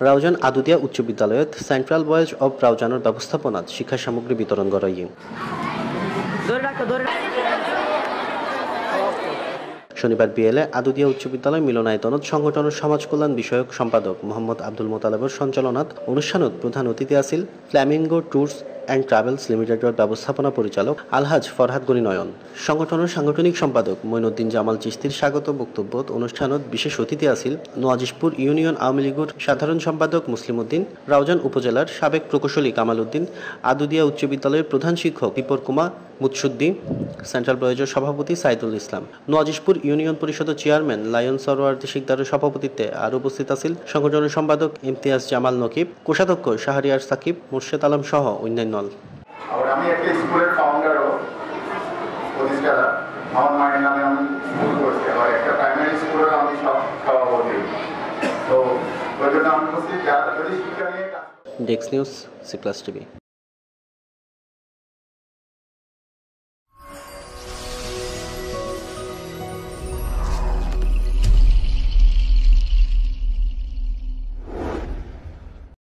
রাউজান আদুদিয়া উচ্চ বিদ্যালয়ত central boys of রাউজানের ব্যবস্থাপনাত শিক্ষা সামগ্রী বিতরণ করাই শনিবার বিএলএ আদুদিয়া উচ্চ বিদ্যালয় মিলনায়তনত সংগঠন সমাজ কল্যাণ বিষয়ক সম্পাদক মোহাম্মদ আব্দুল মোতালেবের সঞ্চালনাত অনুষ্ঠানত প্রধান অতিথি আছিল ফ্ল্যামিঙ্গো ট্যুরস অ্যান্ড ট্রাভেলস লিমিটেডের ব্যবস্থাপনা পরিচালক আলহাজ ফরহাদ গনি নয়ন সংগঠনের সাংগঠনিক সম্পাদক মইনুদ্দিন জামাল চিস্তির স্বাগত বক্তব্য অনুষ্ঠানত বিশেষ অতিথি আছিল নোয়াজিশপুর ইউনিয়ন আওয়ামী লীগের সাধারণ সম্পাদক মুসলিম উদ্দিন, রাউজান উপজেলার সাবেক প্রকৌশলী কামাল উদ্দিন, আদুদিয়া উচ্চ বিদ্যালয়ের প্রধান শিক্ষক দীপর কুমার মুৎসুদ্দি সেন্ট্রাল বয়েজের সভাপতি সাইদুল ইসলাম। নোয়াজিশপুর ইউনিয়ন পরিষদের চেয়ারম্যান লায়ন সরোয়ার্দি শিকদারের সভাপতিত্বে আর উপস্থিত আছিল সংগঠনের সম্পাদক ইমতিয়াজ জামাল নকিব কোষাধ্যক্ষ শাহরিয়ার সাকিব মুর্শেদ আলম সহ অন্যান্য আমি একটা স্কুলের ফাউন্ডারও প্রতিষ্ঠাতা। আমার মায়ের নামে আমি স্কুল করছি। আবার একটা প্রাইমারি স্কুলের আমি সব সভাপতি। তো ওই জন্য আমি বলছি যারা যদি শিক্ষা নিয়ে ডেক্স নিউজ সি প্লাস টিভি।